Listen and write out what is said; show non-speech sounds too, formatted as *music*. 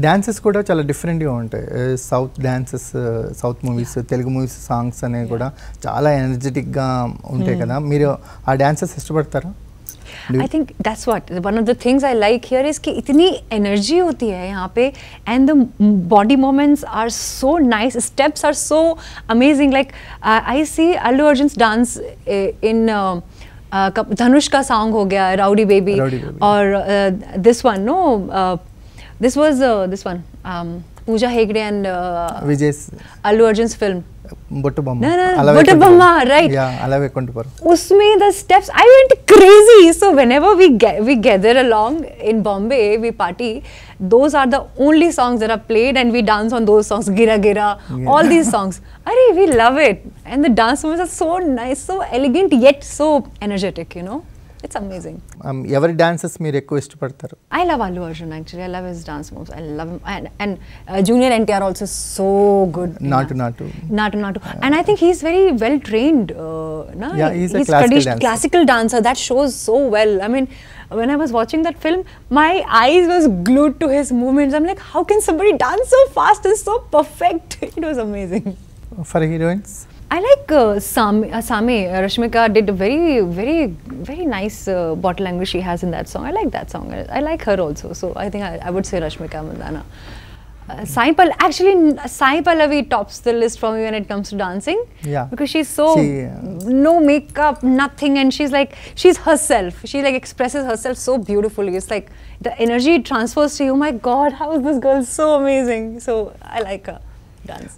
Dances కూడా చాలా డిఫరెంట్గా ఉంటాయి south dances south movies Telugu movies songs అనేవి కూడా చాలా ఎనర్జెటిక్గా ఉంటాయి కదా మీరు ఆ డాన్సెస్ ఇష్టపడతారా Do you- I think that's what one of the things I like here is कि इतनी एनर्जी होती है यहाँ पे and the body moments are so nice steps are so amazing like I see Allu Arjun dance in Dhanush का song हो गया rowdy baby Rowdy Baby. और this one no This was uh, this one, Puja Pooja Hegde and uh, Vijay's Allu Arjun's film. Buttabamma. right? Yeah, Usme the steps. I went crazy. So whenever we get we gather along in Bombay, we party. Those are the only songs that are played, and we dance on those songs. Gira gira, all these songs. Arey, we love it. And the dance moves are so nice, so elegant, yet so energetic. You know. It's amazing. Every dancers me request padtar. I love Allu Arjun actually. I love his dance moves. I love him and, and uh, Junior NTR also so good. Natu Natu. Natu Natu. And I think he's very well trained. Uh, yeah, he's, a classical dancer. Classical dancer that shows so well. I mean, when I was watching that film, my eyes was glued to his movements. I'm like, how can somebody dance so fast and so perfect? *laughs* it was amazing. For heroines. I like uh, Same. Uh, Same. Uh, Rashmika did a very, very, very nice uh, body language she has in that song. I like that song. I, I like her also. So I think I, I would say Rashmika Mandanna. Uh, Sai Pal actually Sai Pallavi tops the list for me when it comes to dancing. Yeah. Because she's so She, uh, no makeup, nothing, and she's like she's herself. She like expresses herself so beautifully. It's like the energy transfers to you. Oh my God, how is this girl so amazing? So I like her dance.